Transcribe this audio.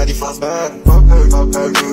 Freddy Fazbear